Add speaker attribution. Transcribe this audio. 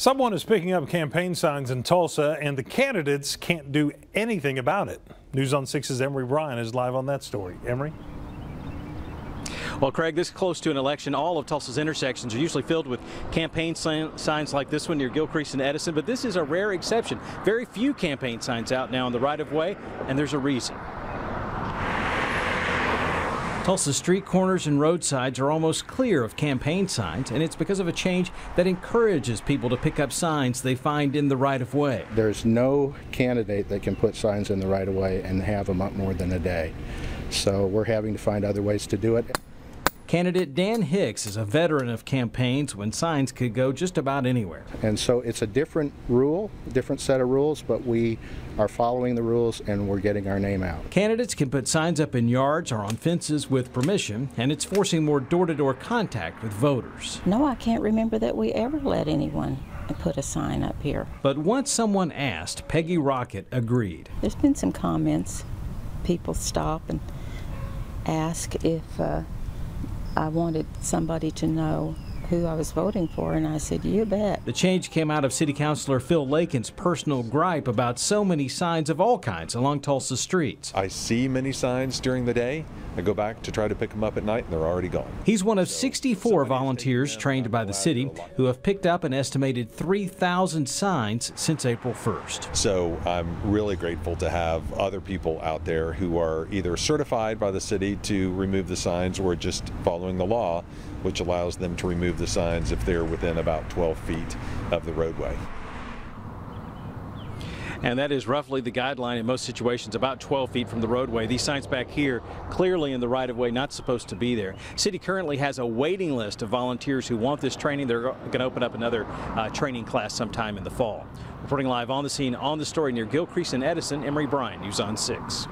Speaker 1: Someone is picking up campaign signs in Tulsa, and the candidates can't do anything about it. News on 6's Emory Bryan is live on that story. Emory?
Speaker 2: Well, Craig, this close to an election, all of Tulsa's intersections are usually filled with campaign signs like this one near Gilcrease and Edison, but this is a rare exception. Very few campaign signs out now on the right-of-way, and there's a reason. Tulsa street corners and roadsides are almost clear of campaign signs, and it's because of a change that encourages people to pick up signs they find in the right of way.
Speaker 3: There's no candidate that can put signs in the right of way and have them up more than a day. So we're having to find other ways to do it.
Speaker 2: Candidate Dan Hicks is a veteran of campaigns when signs could go just about anywhere.
Speaker 3: And so it's a different rule, different set of rules, but we are following the rules and we're getting our name out.
Speaker 2: Candidates can put signs up in yards or on fences with permission, and it's forcing more door-to-door -door contact with voters.
Speaker 4: No, I can't remember that we ever let anyone put a sign up here.
Speaker 2: But once someone asked, Peggy Rocket agreed.
Speaker 4: There's been some comments. People stop and ask if uh, I wanted somebody to know who I was voting for, and I said, You bet.
Speaker 2: The change came out of City Councilor Phil Lakin's personal gripe about so many signs of all kinds along Tulsa streets.
Speaker 5: I see many signs during the day. I go back to try to pick them up at night, and they're already gone.
Speaker 2: He's one of 64 volunteers trained by the city who have picked up an estimated 3,000 signs since April 1st.
Speaker 5: So I'm really grateful to have other people out there who are either certified by the city to remove the signs or just following the law, which allows them to remove the signs if they're within about 12 feet of the roadway.
Speaker 2: And that is roughly the guideline in most situations, about 12 feet from the roadway. These signs back here, clearly in the right-of-way, not supposed to be there. City currently has a waiting list of volunteers who want this training. They're going to open up another uh, training class sometime in the fall. Reporting live on the scene on the story near Gilcrease and Edison, Emory Bryan, News on 6.